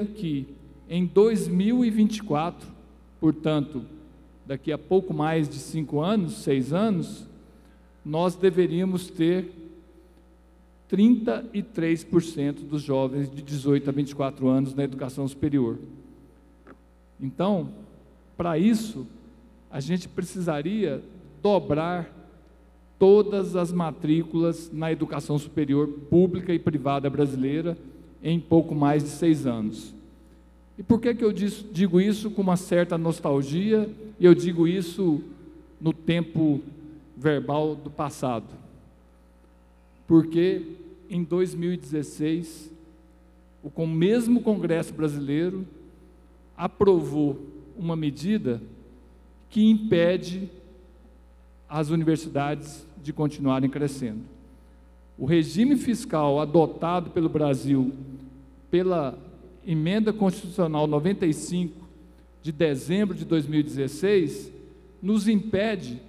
que em 2024, portanto, daqui a pouco mais de cinco anos, seis anos, nós deveríamos ter 33% dos jovens de 18 a 24 anos na educação superior. Então, para isso, a gente precisaria dobrar todas as matrículas na educação superior pública e privada brasileira em pouco mais de seis anos. E por que, que eu digo isso com uma certa nostalgia e eu digo isso no tempo verbal do passado? Porque em 2016, o mesmo Congresso Brasileiro aprovou uma medida que impede as universidades de continuarem crescendo. O regime fiscal adotado pelo Brasil pela emenda constitucional 95 de dezembro de 2016 nos impede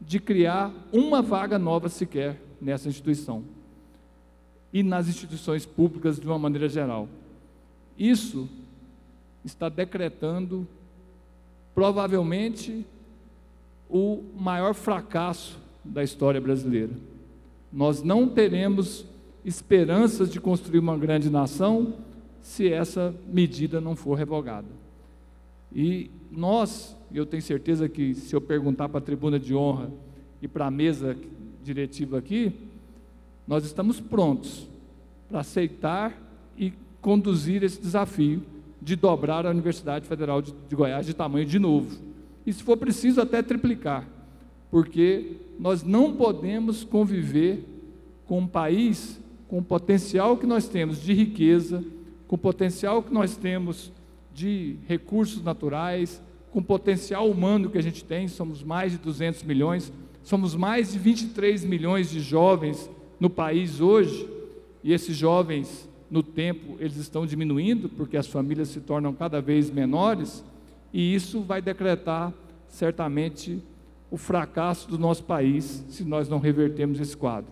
de criar uma vaga nova sequer nessa instituição e nas instituições públicas de uma maneira geral. Isso está decretando provavelmente o maior fracasso da história brasileira. Nós não teremos esperanças de construir uma grande nação se essa medida não for revogada. E nós, eu tenho certeza que se eu perguntar para a tribuna de honra e para a mesa diretiva aqui, nós estamos prontos para aceitar e conduzir esse desafio de dobrar a Universidade Federal de, Goiás de tamanho de novo. E se for preciso, até triplicar, porque nós não podemos conviver com um país com o potencial que nós temos de riqueza, com o potencial que nós temos de recursos naturais, com o potencial humano que a gente tem, somos mais de 200 milhões, somos mais de 23 milhões de jovens no país hoje, e esses jovens, no tempo, eles estão diminuindo, porque as famílias se tornam cada vez menores, e isso vai decretar certamente o fracasso do nosso país se nós não revertermos esse quadro.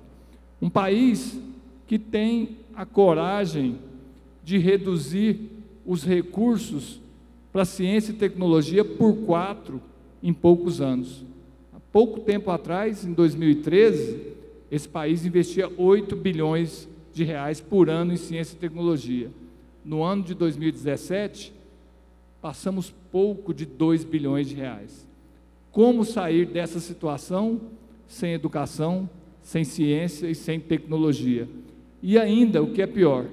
Um país que tem a coragem de reduzir os recursos para ciência e tecnologia por quatro em poucos anos. Há pouco tempo atrás, em 2013, esse país investia 8 bilhões de reais por ano em ciência e tecnologia. No ano de 2017, passamos pouco de 2 bilhões de reais. Como sair dessa situação sem educação, sem ciência e sem tecnologia? E ainda, o que é pior,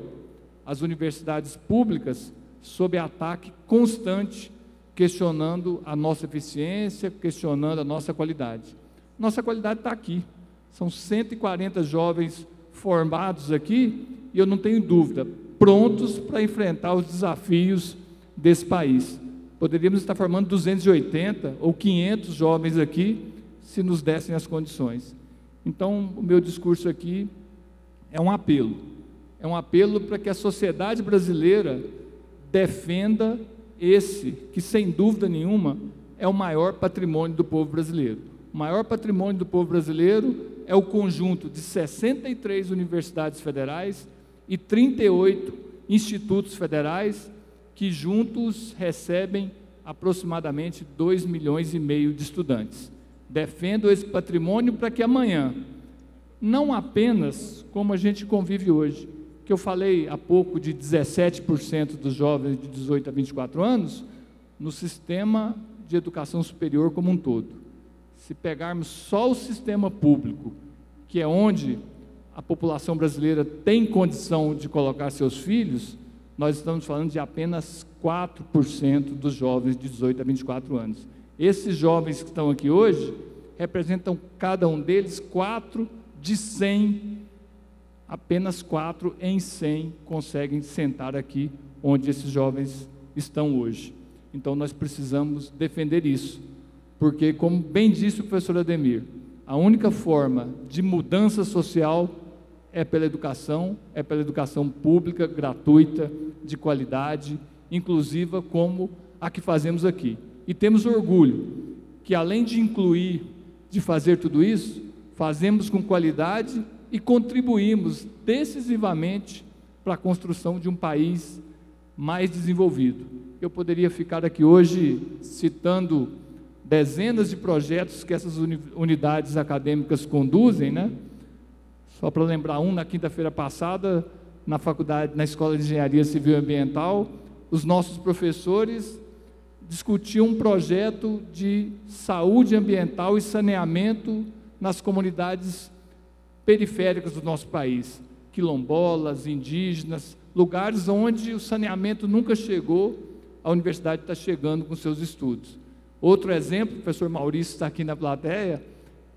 as universidades públicas sob ataque constante, questionando a nossa eficiência, questionando a nossa qualidade. Nossa qualidade está aqui. São 140 jovens formados aqui, e eu não tenho dúvida, prontos para enfrentar os desafios desse país. Poderíamos estar formando 280 ou 500 jovens aqui, se nos dessem as condições. Então, o meu discurso aqui é um apelo. É um apelo para que a sociedade brasileira defenda esse, que sem dúvida nenhuma é o maior patrimônio do povo brasileiro. O maior patrimônio do povo brasileiro é o conjunto de 63 universidades federais e 38 institutos federais que juntos recebem aproximadamente 2 milhões e meio de estudantes. Defendo esse patrimônio para que amanhã, não apenas como a gente convive hoje, que eu falei há pouco de 17% dos jovens de 18 a 24 anos, no sistema de educação superior como um todo se pegarmos só o sistema público, que é onde a população brasileira tem condição de colocar seus filhos, nós estamos falando de apenas 4% dos jovens de 18 a 24 anos. Esses jovens que estão aqui hoje representam cada um deles 4 de 100, apenas 4 em 100 conseguem sentar aqui onde esses jovens estão hoje. Então nós precisamos defender isso porque, como bem disse o professor Ademir, a única forma de mudança social é pela educação, é pela educação pública, gratuita, de qualidade, inclusiva, como a que fazemos aqui. E temos orgulho que, além de incluir, de fazer tudo isso, fazemos com qualidade e contribuímos decisivamente para a construção de um país mais desenvolvido. Eu poderia ficar aqui hoje citando dezenas de projetos que essas unidades acadêmicas conduzem, né? Só para lembrar um, na quinta-feira passada, na faculdade, na Escola de Engenharia Civil e Ambiental, os nossos professores discutiam um projeto de saúde ambiental e saneamento nas comunidades periféricas do nosso país, quilombolas, indígenas, lugares onde o saneamento nunca chegou, a universidade está chegando com seus estudos. Outro exemplo, o professor Maurício está aqui na plateia,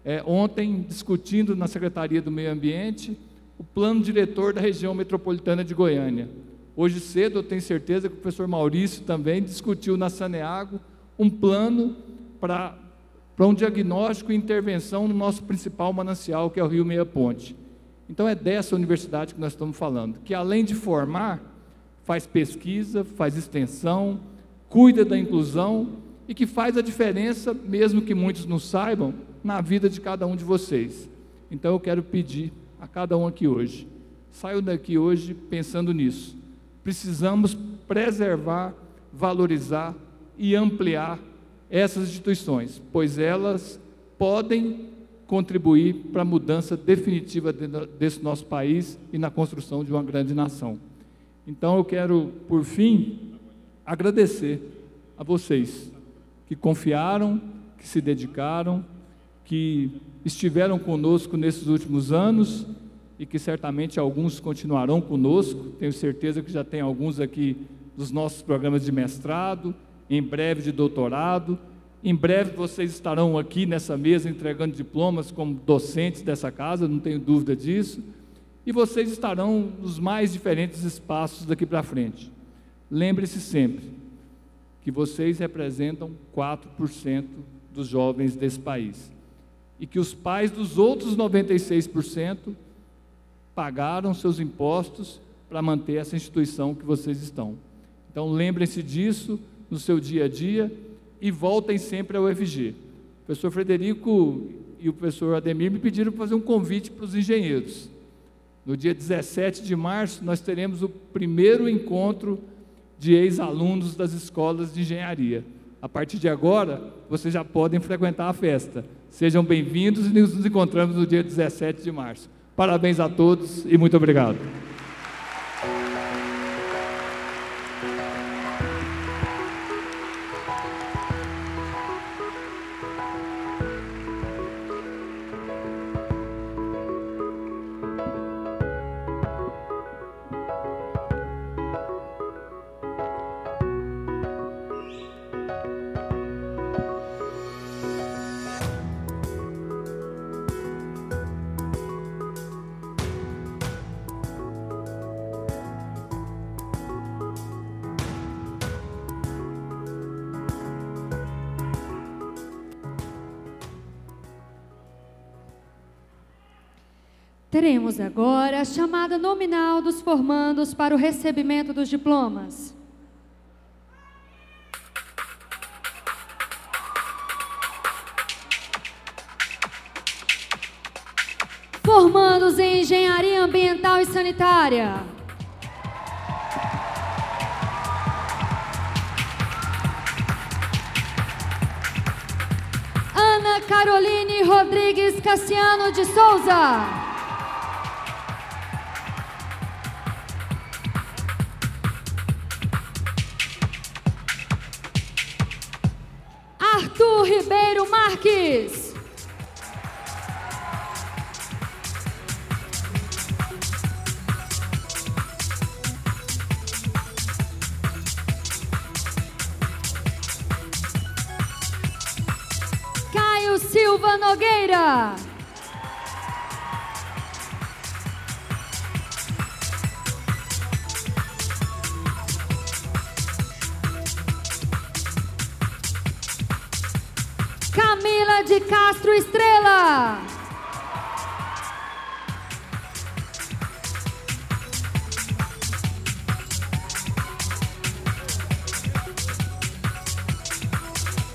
é, ontem discutindo na Secretaria do Meio Ambiente o plano diretor da região metropolitana de Goiânia. Hoje cedo eu tenho certeza que o professor Maurício também discutiu na Saneago um plano para um diagnóstico e intervenção no nosso principal manancial, que é o Rio Meia Ponte. Então é dessa universidade que nós estamos falando, que além de formar, faz pesquisa, faz extensão, cuida da inclusão e que faz a diferença, mesmo que muitos não saibam, na vida de cada um de vocês. Então eu quero pedir a cada um aqui hoje, saiam daqui hoje pensando nisso. Precisamos preservar, valorizar e ampliar essas instituições, pois elas podem contribuir para a mudança definitiva desse nosso país e na construção de uma grande nação. Então eu quero, por fim, agradecer a vocês que confiaram, que se dedicaram, que estiveram conosco nesses últimos anos e que certamente alguns continuarão conosco. Tenho certeza que já tem alguns aqui dos nossos programas de mestrado, em breve de doutorado em breve vocês estarão aqui nessa mesa entregando diplomas como docentes dessa casa, não tenho dúvida disso. E vocês estarão nos mais diferentes espaços daqui para frente. Lembre-se sempre que vocês representam 4% dos jovens desse país. E que os pais dos outros 96% pagaram seus impostos para manter essa instituição que vocês estão. Então lembrem-se disso no seu dia a dia e voltem sempre ao UFG. O professor Frederico e o professor Ademir me pediram para fazer um convite para os engenheiros. No dia 17 de março, nós teremos o primeiro encontro de ex-alunos das escolas de engenharia. A partir de agora, vocês já podem frequentar a festa. Sejam bem-vindos e nos encontramos no dia 17 de março. Parabéns a todos e muito obrigado. Teremos agora a chamada nominal dos formandos para o recebimento dos diplomas. Formandos em Engenharia Ambiental e Sanitária. Ana Caroline Rodrigues Cassiano de Souza. Ribeiro Marques. Caio Silva Nogueira. De Castro Estrela.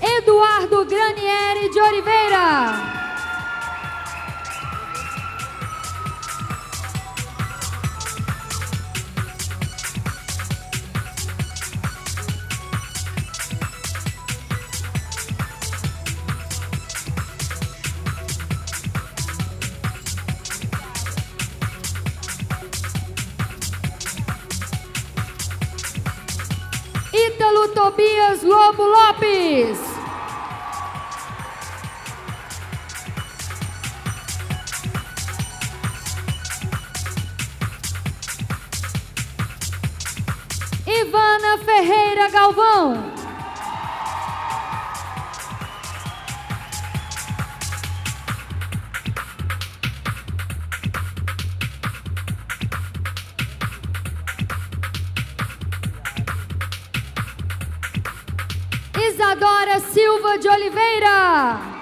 Eduardo Granieri de Oliveira. Lobo Lopes. Ivana Ferreira Galvão. Isadora Silva de Oliveira.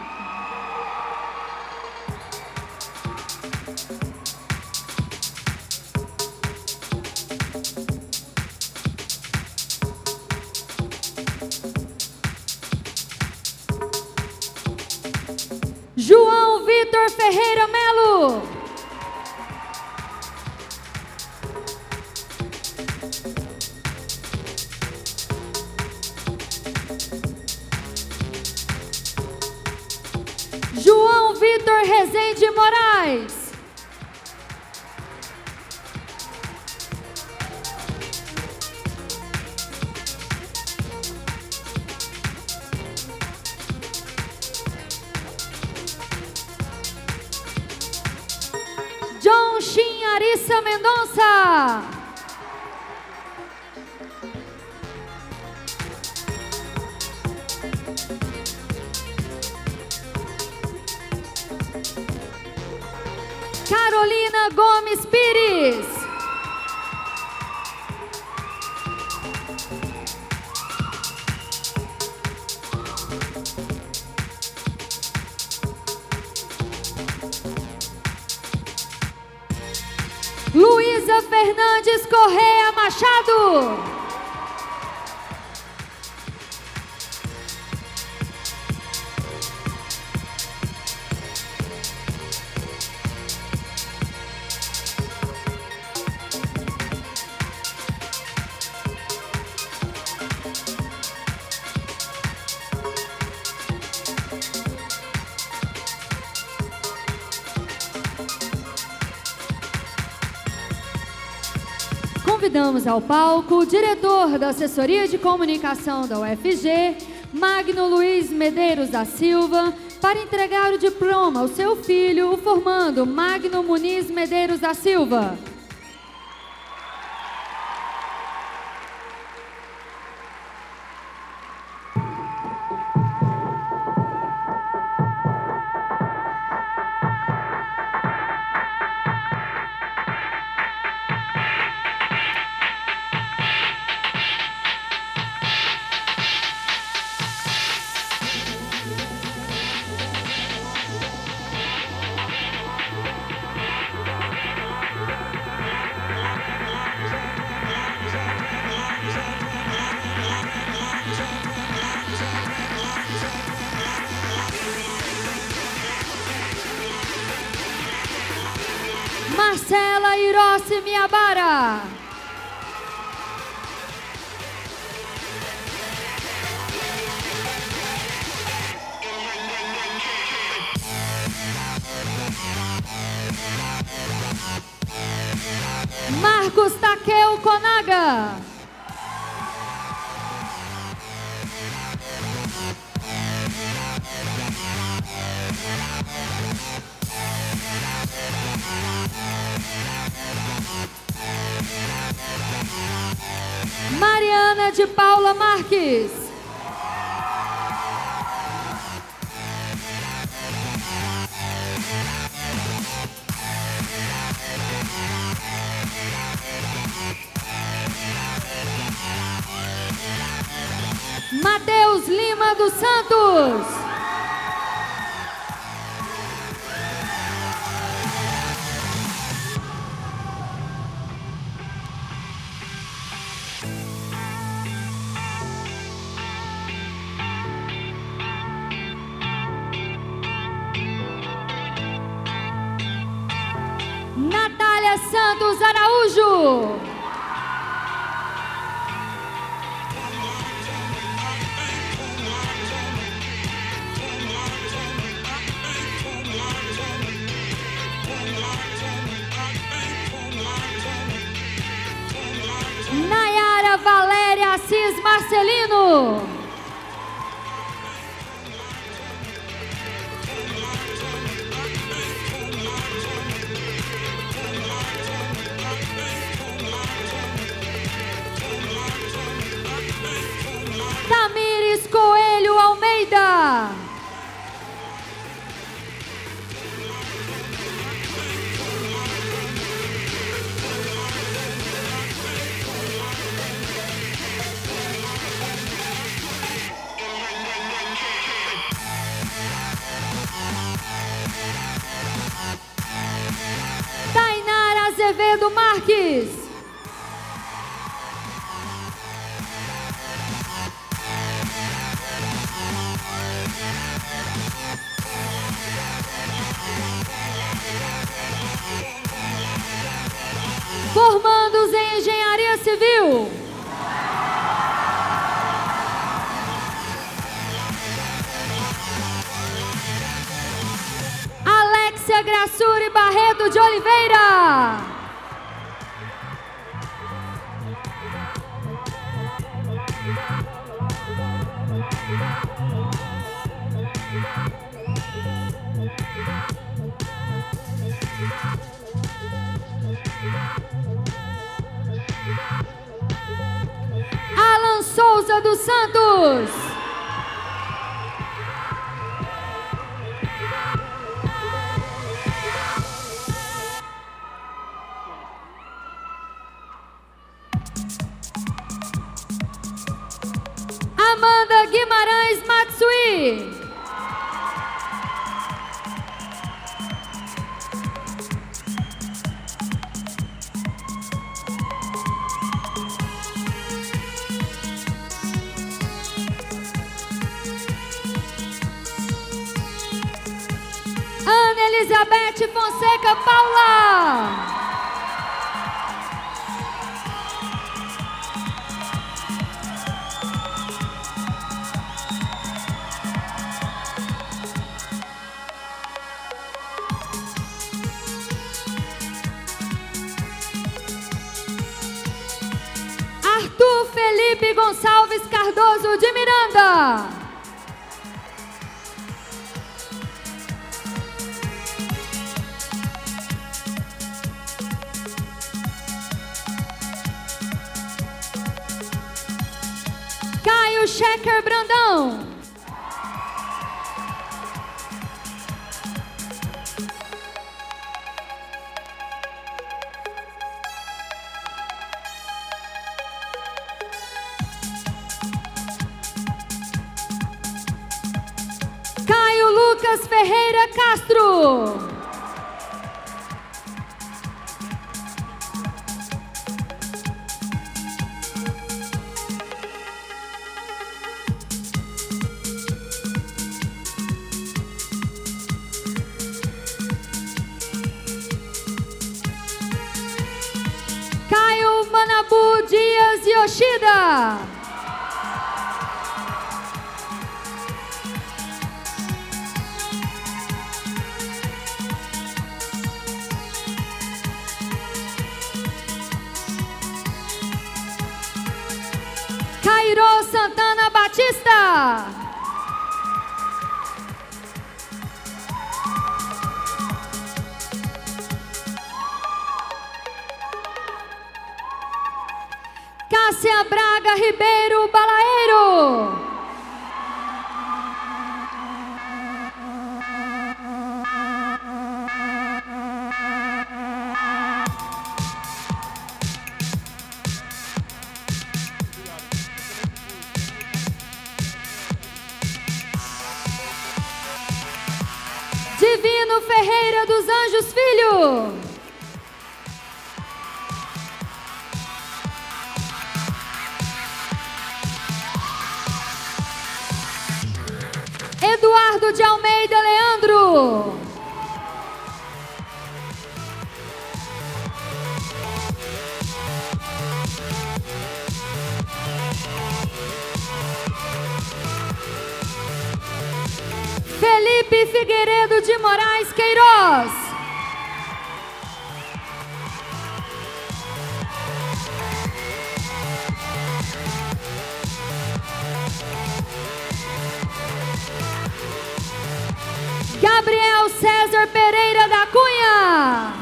Carolina Gomes Pires. Luísa Fernandes Correa Machado. Convidamos ao palco o diretor da Assessoria de Comunicação da UFG, Magno Luiz Medeiros da Silva, para entregar o diploma ao seu filho, o formando Magno Muniz Medeiros da Silva. Marcela Irossi Miabara. Marcos Takeu Konaga. Mariana de Paula Marques. Matheus Lima dos Santos. Civil. Alexia Graçuri Barreto de Oliveira. Souza dos Santos. Amanda Guimarães Matsui. Elizabeth Fonseca Paula. Arthur Felipe Gonçalves Cardoso de Miranda. Caio Checker Brandão. Caio Lucas Ferreira Castro. Cássia Braga Ribeiro Balaeiro. Eduardo de Almeida Leandro. Felipe Figueiredo de Moraes Queiroz. César Pereira da Cunha.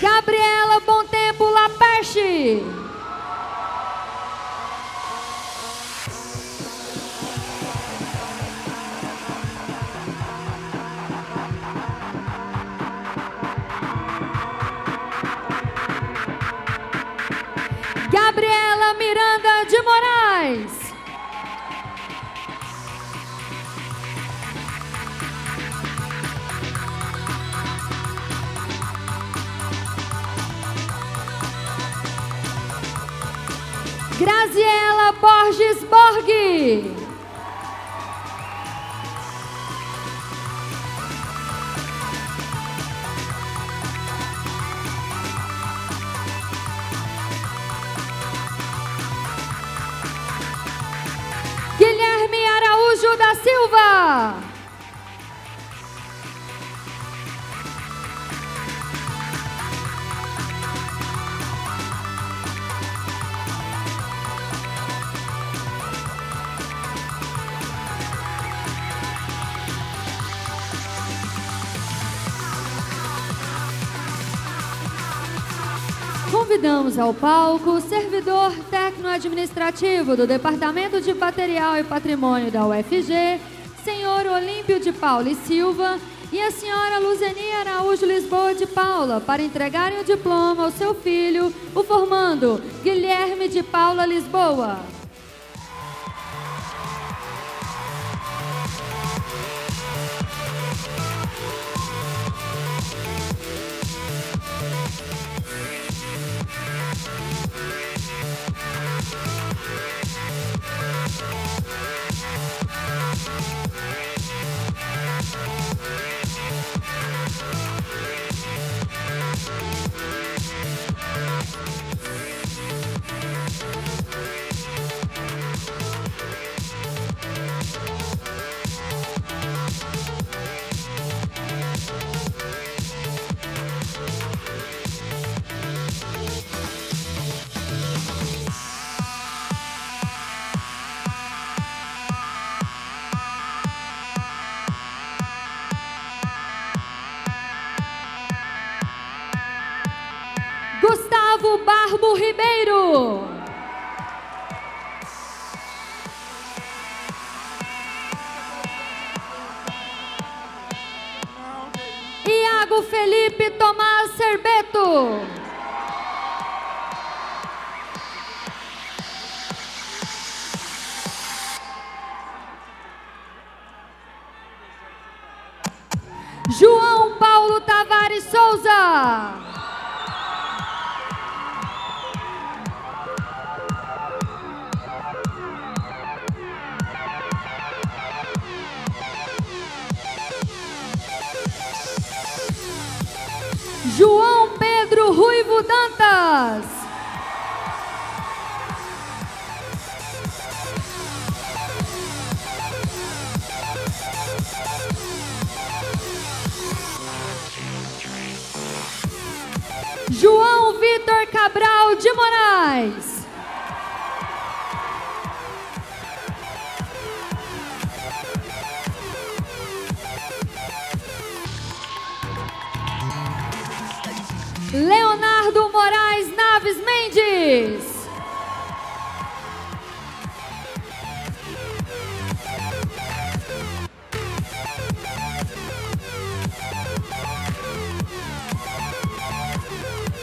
Gabriela Bom Tempo Lapeche. Convidamos ao palco o servidor técnico-administrativo do Departamento de Material e Patrimônio da UFG, senhor Olímpio de Paula e Silva, e a senhora Luzeni Araújo Lisboa de Paula, para entregarem o diploma ao seu filho, o formando Guilherme de Paula Lisboa. João Paulo Tavares Souza. Leonardo Moraes Naves Mendes.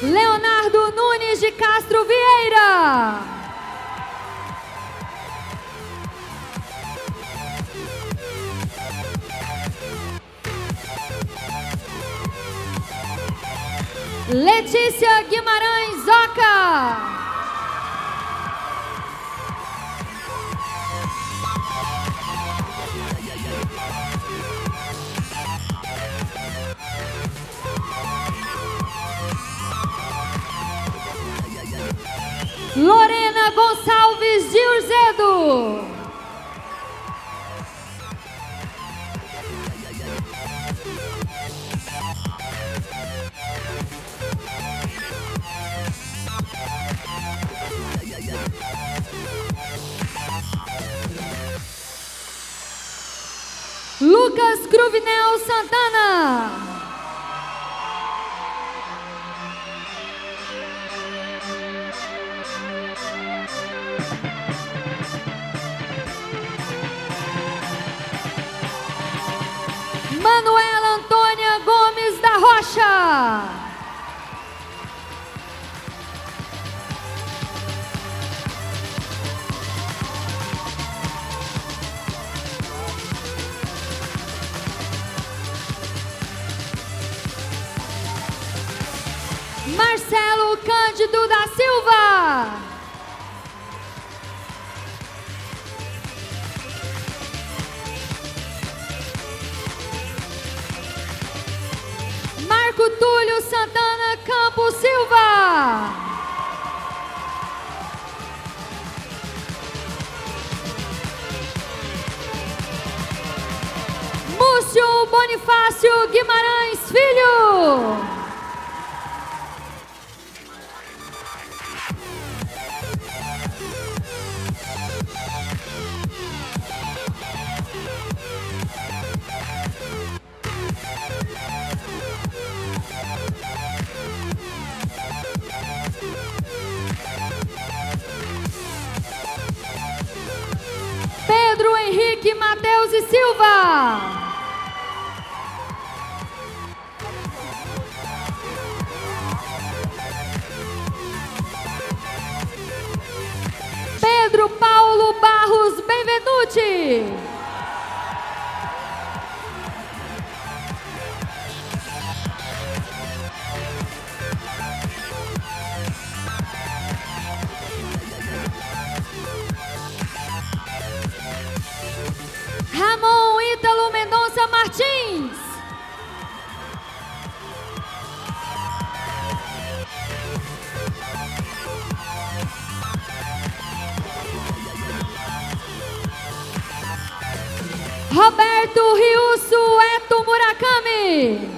Leonardo Nunes de Castro Vieira. Letícia Guimarães Zoca. Lorena Gonçalves de Urzedo. Santos Santana. Manuela Antônia Gomes da Rocha. Marcelo Cândido da Silva. Marco Túlio Santana Campos Silva. Múcio Bonifácio Guimarães Filho. Henrique Mateus e Silva. Pedro Paulo Barros Benvenuti. Martins. Roberto Riusso Eto Murakami.